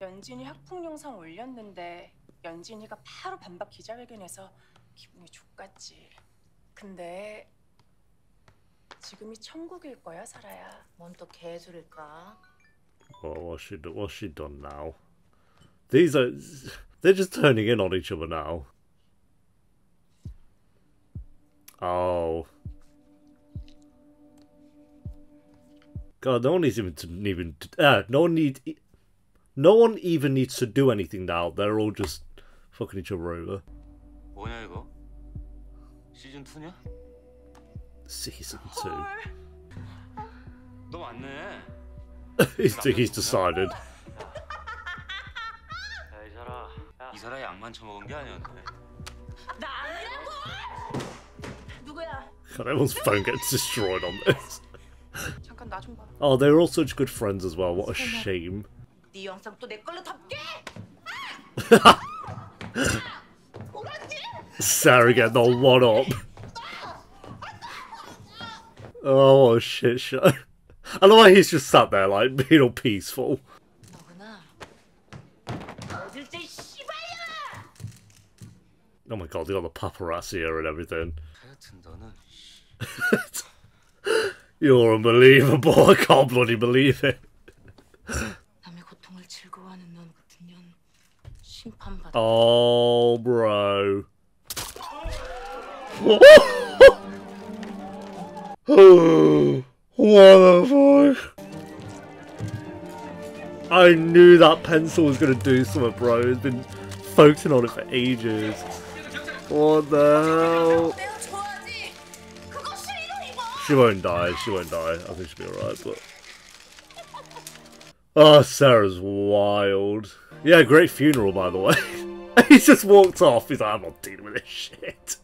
연진이 학폭 영상 올렸는데 연진이가 바로 반박 기자회견에서 기분이 족같지. 근데 지금이 천국일 거야, 사라야. 뭔 또 개소릴까? What, what's she do- What's she done now? These are they're just turning in on each other now. Oh. God, no one needs even to even uh, no one need no one even needs to do anything now. They're all just fucking each other over. 뭐냐 이거? 시즌 2냐? Season two. 너 맞네. he's, he's decided. 야 이사라. 이 사람이 약만 처먹은 게 아니었네. 나 아니라고! 누구야? God, everyone's phone gets destroyed on this. 잠깐 나 좀 봐. Oh, they're all such good friends as well. What a shame. 네 영상 또 내 걸로 덮게! Sarah getting the one up. Oh, what a shit show. I love how he's just sat there, like, being all peaceful. 너구나. 어딜 때 씨발야! Oh my god, they got the paparazzi here and everything. 하여튼 너는 You're unbelievable. I can't bloody believe it. She. Oh, bro. what the fuck? I knew that pencil was gonna do something, bro. It's been focusing on it for ages. What the hell? She won't die, she won't die. I think she'll be alright, but... Oh, Sarah's wild. Yeah, great funeral, by the way. he just walked off. He's like, I'm not dealing with this shit.